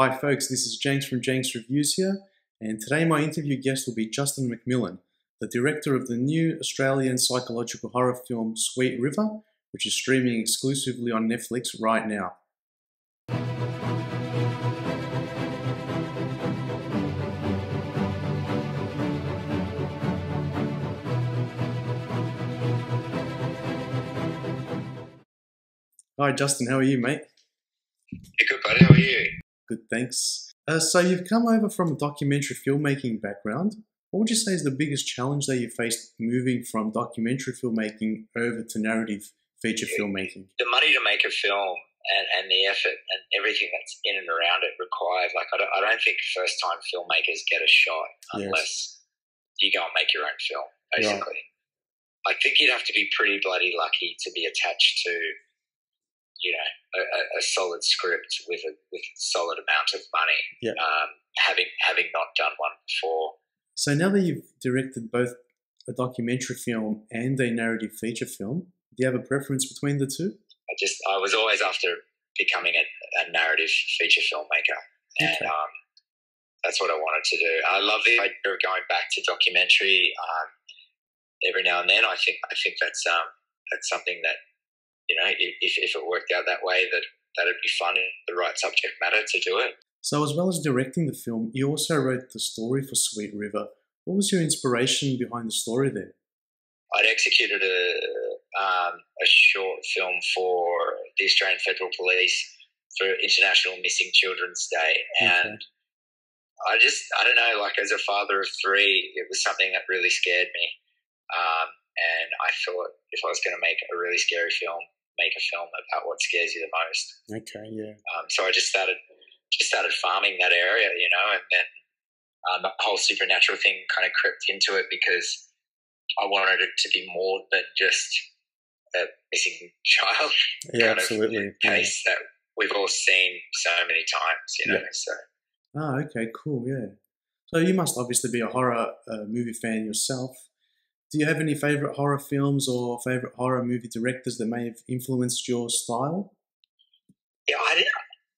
Hi, folks, this is Janks from Janks Reviews here, and today my interview guest will be Justin McMillan, the director of the new Australian psychological horror film Sweet River, which is streaming exclusively on Netflix right now. Hi, Justin. How are you, mate? Yeah, good, buddy. How are you? Good, thanks. Uh, so, you've come over from a documentary filmmaking background. What would you say is the biggest challenge that you faced moving from documentary filmmaking over to narrative feature filmmaking? The money to make a film and, and the effort and everything that's in and around it required. Like, I don't, I don't think first time filmmakers get a shot unless yes. you go and make your own film, basically. Right. I think you'd have to be pretty bloody lucky to be attached to you know a, a, solid script with a with a solid amount of money. Yeah. Um, having having not done one before. So now that you've directed both a documentary film and a narrative feature film, do you have a preference between the two? I just I was always after becoming a, a narrative feature filmmaker, and um, that's what I wanted to do. I love the idea of going back to documentary. Um, every now and then, I think I think that's um, that's something that you know, if, if it worked out that way, that that'd be fun the right subject matter to do it. So, as well as directing the film, you also wrote the story for Sweet River. What was your inspiration behind the story there? I'd executed a, um, a short film for the Australian Federal Police for International Missing Children's Day. And okay. I just, I don't know, like as a father of three, it was something that really scared me. Um, and I thought if I was going to make a really scary film, make a film about what scares you the most. Okay, yeah. Um, so I just started just started farming that area, you know, and then um, the whole supernatural thing kind of crept into it because I wanted it to be more than just a missing child yeah, absolutely. case yeah. that we've all seen so many times, you know. Yeah. So. Oh, okay, cool, yeah. So you must obviously be a horror uh, movie fan yourself do you have any favorite horror films or favorite horror movie directors that may have influenced your style? Yeah, I didn't.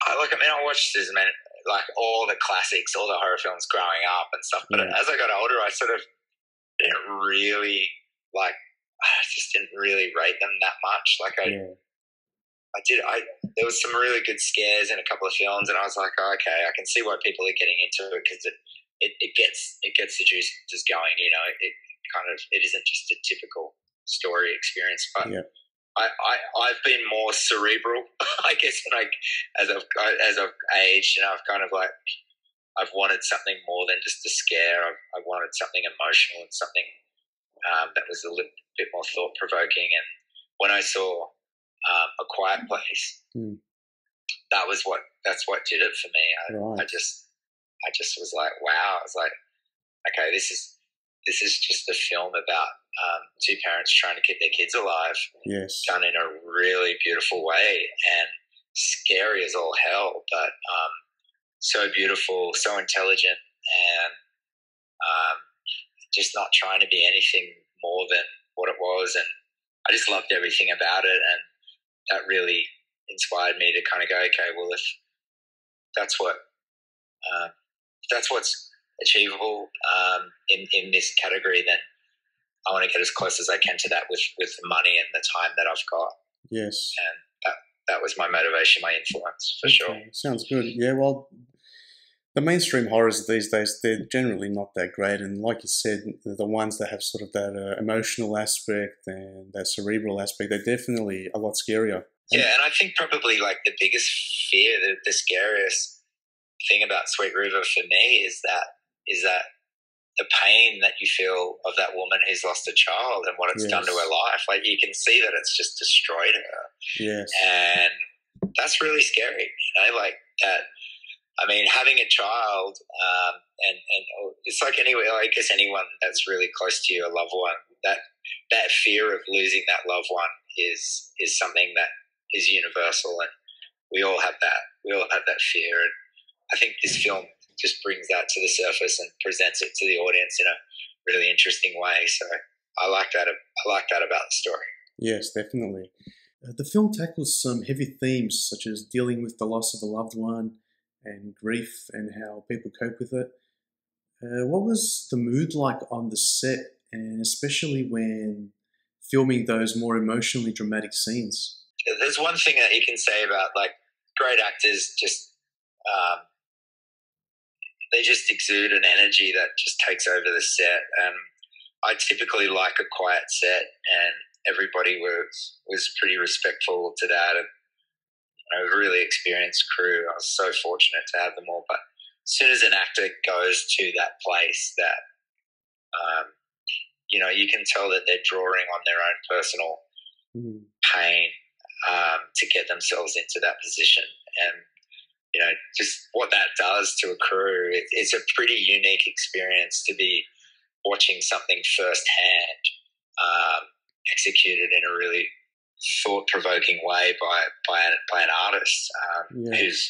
I like. I mean, I watched as many like all the classics, all the horror films growing up and stuff. But yeah. as I got older, I sort of didn't really like. I just didn't really rate them that much. Like I, yeah. I did. I there was some really good scares in a couple of films, and I was like, oh, okay, I can see why people are getting into it because it, it, it gets it gets the juice just going. You know, it, kind of it isn't just a typical story experience. But yeah. I, I I've been more cerebral, I guess, when I as I've as I've aged, and I've kind of like I've wanted something more than just a scare. I've, I wanted something emotional and something um, that was a little bit more thought provoking. And when I saw um, a Quiet Place, mm. that was what that's what did it for me. I, right. I just I just was like, wow. I was like, okay, this is this is just a film about um, two parents trying to keep their kids alive. Yes. Done in a really beautiful way and scary as all hell, but um, so beautiful, so intelligent, and um, just not trying to be anything more than what it was. And I just loved everything about it. And that really inspired me to kind of go, okay, well, if that's what, uh, that's what's achievable um, in in this category, then I want to get as close as I can to that with with the money and the time that I've got. Yes, and that that was my motivation, my influence for okay. sure. Sounds good. Yeah, well. The mainstream horrors these days, they're generally not that great. And like you said, the ones that have sort of that uh, emotional aspect and that cerebral aspect, they're definitely a lot scarier. Yeah, and I think probably like the biggest fear, the, the scariest thing about Sweet River for me is that is that the pain that you feel of that woman who's lost a child and what it's yes. done to her life. Like you can see that it's just destroyed her. Yes. And that's really scary. You know, like that. I mean, having a child, um, and and oh, it's like anyway, I guess anyone that's really close to you, a loved one, that that fear of losing that loved one is is something that is universal, and we all have that. We all have that fear, and I think this film just brings that to the surface and presents it to the audience in a really interesting way. So I like that. I like that about the story. Yes, definitely. Uh, the film tackles some heavy themes such as dealing with the loss of a loved one, and grief and how people cope with it. Uh, what was the mood like on the set, and especially when filming those more emotionally dramatic scenes? There's one thing that you can say about like great actors, just um, they just exude an energy that just takes over the set. And I typically like a quiet set, and everybody was was pretty respectful to that. And you know, a really experienced crew. I was so fortunate to have them all. But as soon as an actor goes to that place, that um, you know, you can tell that they're drawing on their own personal mm. pain um, to get themselves into that position, and know, just what that does to a crew. It, it's a pretty unique experience to be watching something firsthand um, executed in a really thought-provoking way by by an, by an artist um, yeah. who's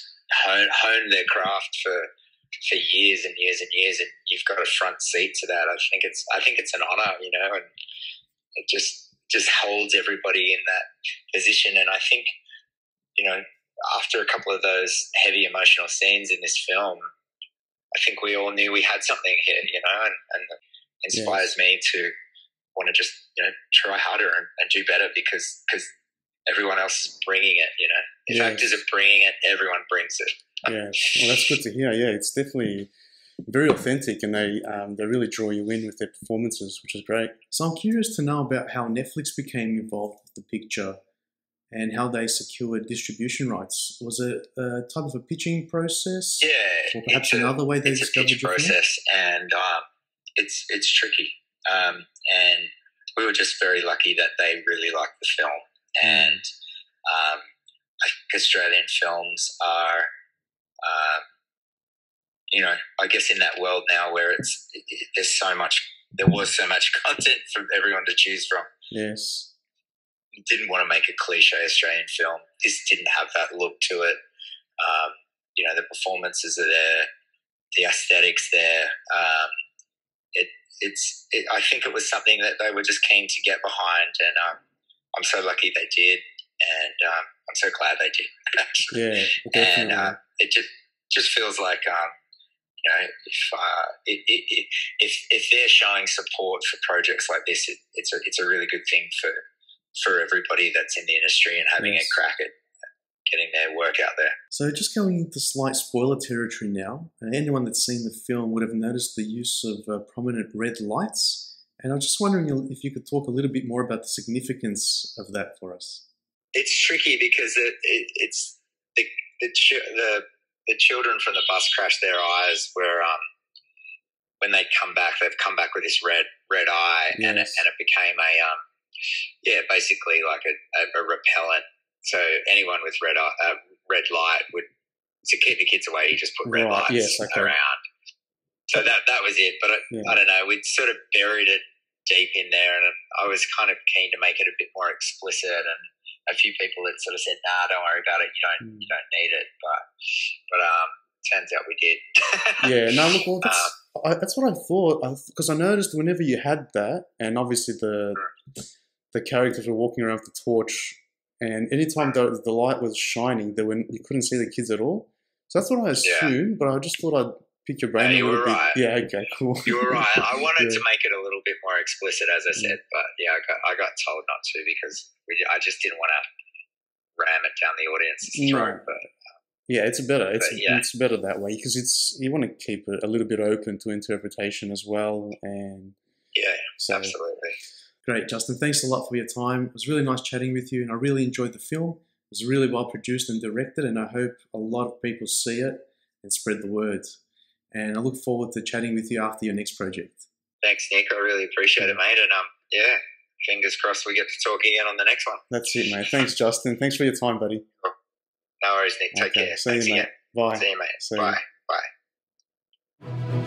honed, honed their craft for for years and years and years, and you've got a front seat to that. I think it's I think it's an honor, you know, and it just just holds everybody in that position. And I think, you know, after a couple of those heavy emotional scenes in this film, I think we all knew we had something here, you know, and, and inspires yes. me to want to just you know try harder and, and do better because because everyone else is bringing it. You know, if yes. actors are bringing it, everyone brings it. yeah, well, that's good to hear. Yeah, it's definitely very authentic, and they um, they really draw you in with their performances, which is great. So I'm curious to know about how Netflix became involved with the picture and how they secured distribution rights. Was it a type of a pitching process? Yeah, or perhaps another a, way they discovered your process, film? and um, it's it's tricky. Um, and we were just very lucky that they really liked the film. And um, I think Australian films are, uh, you know, I guess in that world now where it's it, it, there's so much, there was so much content for everyone to choose from. Yes. Didn't want to make a cliche Australian film. This didn't have that look to it. Um, you know, the performances are there, the aesthetics there. Um, it, it's it, I think it was something that they were just keen to get behind, and um, I'm so lucky they did, and um, I'm so glad they did. yeah, definitely. and uh, it just just feels like um, you know if uh, it, it, if if they're showing support for projects like this, it's a it's a really good thing for for everybody that's in the industry and having yes. a crack at getting their work out there. So, just going into slight spoiler territory now, anyone that's seen the film would have noticed the use of uh, prominent red lights. And I was just wondering if you could talk a little bit more about the significance of that for us. It's tricky because it, it, it's the, the, the, the children from the bus crash, their eyes were, um, when they come back, they've come back with this red red eye, yes. and, it, and it became a, um, yeah, basically like a, a, a repellent so anyone with red uh, red light would to keep the kids away. You just put red right, lights yes, okay. around. So that that was it. But I, yeah. I don't know. We'd sort of buried it deep in there, and I was kind of keen to make it a bit more explicit. And a few people had sort of said, "Nah, don't worry about it. You don't mm. you don't need it." But but um, turns out we did. yeah. No, look, well, that's, um, I, that's what I thought because I, I, noticed whenever you had that, and obviously the mm. The characters were walking around with the torch and anytime the, the light was shining, there were, you couldn't see the kids at all. So that's what I assumed, yeah. but I just thought I'd pick your brain yeah, a little bit. Right. Yeah, okay, cool. You were right. I wanted yeah. to make it a little bit more explicit, as I said, but yeah, I got, I got told not to because we, I just didn't want to ram it down the audience's throat. No. But, um, yeah, it's better. It's yeah. it's better that way because it's you want to keep it a little bit open to interpretation as well, and yeah, so, absolutely. Great, Justin. Thanks a lot for your time. It was really nice chatting with you, and I really enjoyed the film. It was really well produced and directed, and I hope a lot of people see it and spread the word. And I look forward to chatting with you after your next project. Thanks, Nick. I really appreciate it, mate. And um, yeah, fingers crossed we get to talk again on the next one. That's it, mate. Thanks, Justin. Thanks for your time, buddy. No worries, Nick. Take okay. care. See Thanks you, mate. Again. Bye. See you, mate. See Bye. You.